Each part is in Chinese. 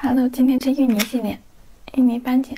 Hello，今天吃芋泥系列，芋泥斑点。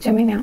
全没秒。